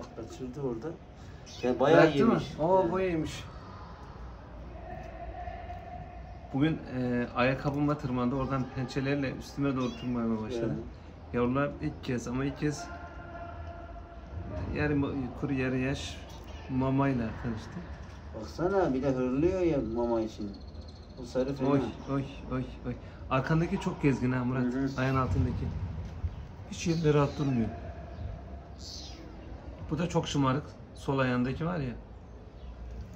Bak kaçırdı orada. Ya bayağı Bıraktı mı? yemiş. Oo Evet. bu yemiş. Bugün e, ayakkabıma tırmandı. Oradan pençelerle üstüme doğru tırmanmaya başladı. Evet. Yavrular ilk kez ama ilk kez yarı ma- kuru yarı yaş mamayla tanıştı. Baksana bir de hırlıyor ya mama için. Bu sarı fena. Oy oy oy oy. Arkandaki çok gezgin ha Murat. Hı hı. Ayağın altındaki. Hiç yerinde rahat durmuyor. Bu da çok şımarık. Sol ayağındaki var ya.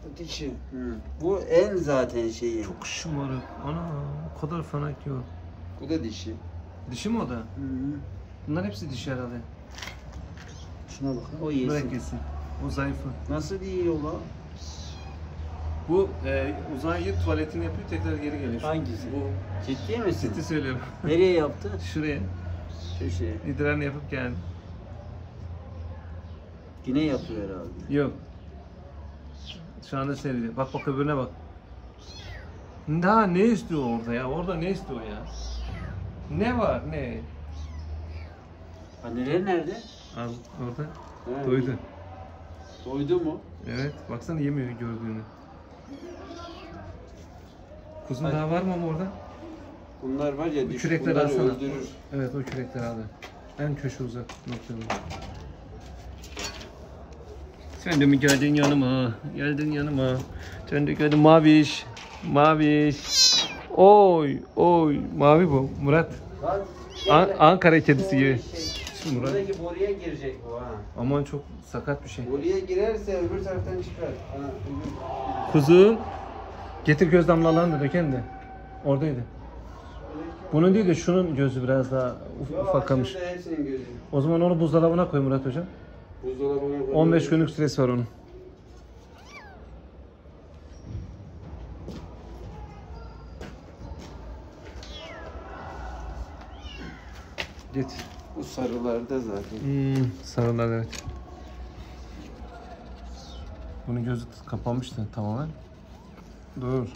Bu dişi. Hı. Bu en zaten şeyi. Çok şımarık. Ana o kadar fena ki o. Bu da dişi. Dişi mi o da? Hı hı. Bunlar hepsi dişi herhalde. Şuna bak. O yesin. Bırak yesin. O zayıfı. Nasıl yiyor la? Bu e, uzayı tuvaletini yapıyor tekrar geri geliyor. Hangisi? Bu Ciddi misin? ciddi söylüyorum. Nereye yaptı? Şuraya Şu şey. idrarını yapıp geldi. Yine yapıyor herhalde. Yok. Şu anda seyrediyor. Bak bak öbürüne bak. Daha ne istiyor orada ya? Orada ne istiyor ya? Ne var ne? Anneleri nerede? Al orada. Ha, Doydu. Doydu mu? Evet. Baksana yemiyor gördüğünü. Kuzun Hadi. daha var mı ama orada? Bunlar var ya Bu diş kürekleri bunları alsana. öldürür. Evet o kürekleri aldı. En köşe uzak noktada. Sen de mi geldin yanıma? Geldin yanıma. Sen de geldin maviş. Maviş. Oy oy mavi bu Murat. An- Ankara kedisi gibi. Şey, Murat. buradaki boruya girecek bu ha. Aman çok sakat bir şey. Boruya girerse öbür taraftan çıkar. Öbür- Kuzum. Getir göz damlalarını da döken de. Oradaydı. Bunun değil de şunun gözü biraz daha uf- aşağıda hepsinin gözü. O zaman onu buzdolabına koy Murat hocam. Buzdolabına koy. 15 günlük süresi var onun. Git. Bu sarılarda zaten. Hmm, sarılar evet. Bunun gözü kapanmıştı tamamen. Dur.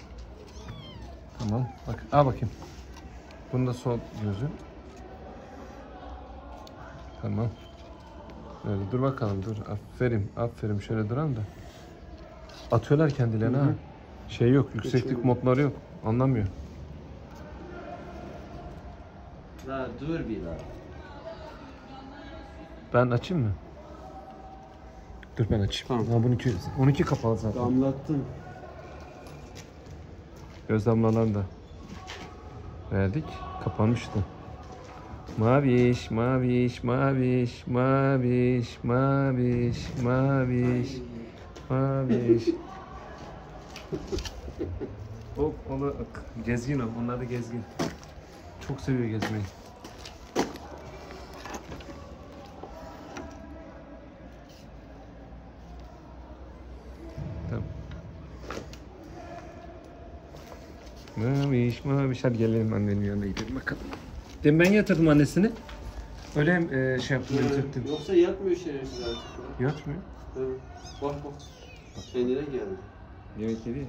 Tamam. Bak, al bakayım. Bunun da sol gözü. Tamam. Böyle dur bakalım dur. Aferin, aferin. Şöyle duran da. Atıyorlar kendilerine Hı ha. Şey yok, yükseklik Geçiyor. modları yok. Anlamıyor. Daha dur bir daha. Ben açayım mı? Dur ben açayım. Tamam. Ha, bununki, onunki kapalı zaten. Damlattın. Göz damlalarını da verdik. Kapanmıştı. Maviş, maviş, maviş, maviş, maviş, maviş, maviş. Hop, onu gezgin o. Onlar da gezgin. Çok seviyor gezmeyi. Tamam. Maviş, maviş. Hadi gelelim annenin yanına gidelim bakalım. Demin ben yatırdım annesini. Öyle e, şey yaptım, yatırdım. Yoksa yatmıyor şerefsiz artık. ya. Yatmıyor. Bak bak. Kendine geldi. Yemek yedi ya.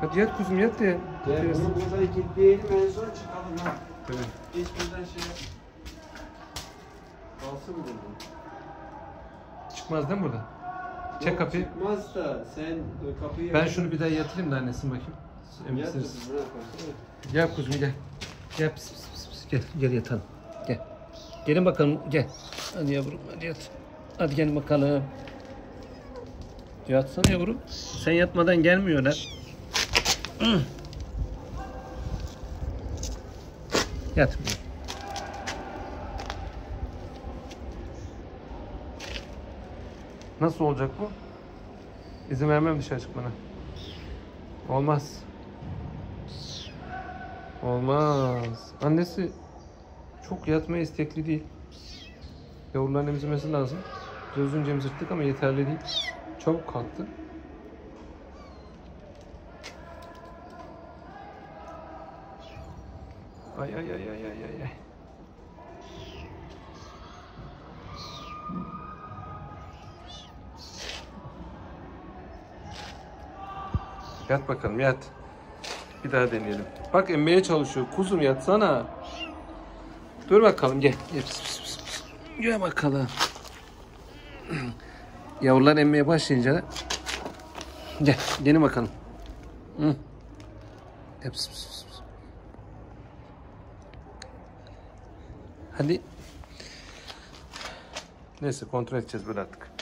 Hadi yat kuzum yat ya. Gel bunu burada kilitleyelim en son çıkalım ha. Tabii. Hiç buradan şey yap. Kalsın burada. Çıkmaz değil mi burada? Çek Yok, kapıyı. Çıkmaz da sen kapıyı... Ben şunu bir daha yatırayım da annesine bakayım. Yat kızım, bırak. Gel kuzum gel. Gel pis pis. Gel gel yatalım. Gel. Gelin bakalım gel. Hadi yavrum hadi yat. Hadi gelin bakalım. Yatsana yavrum. Sen yatmadan gelmiyorlar. Yatmıyor. Nasıl olacak bu? İzin vermem dışarı çıkmana. Olmaz. Olmaz. Annesi çok yatmaya istekli değil. Yavruların emzirmesi lazım. Biraz önce emzirttik ama yeterli değil. Çabuk kalktı. Ay ay ay ay ay ay. Yat bakalım yat. Bir daha deneyelim. Bak emmeye çalışıyor. Kuzum yatsana. Dur bakalım gel. Gel, pis, pis, pis, pis. Gel bakalım. Yavrular emmeye başlayınca gel gelin bakalım. Hı. Gel, pıs, pıs, pıs. Hadi. Neyse kontrol edeceğiz böyle artık.